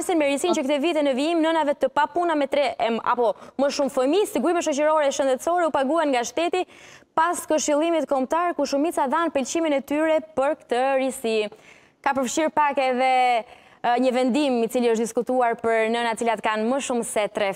Arnesin me rrisin që këte vite në vijim nënave të papuna me tre, apo më shumë fëmi, së gujme shëqirore e shëndetësore u paguan nga shteti pas këshillimit komptar ku shumica dhanë pëlqimin e tyre për këtë rrisi. Ka përfshirë pak edhe një vendim i cili është diskutuar për nëna cilat kanë më shumë se tre.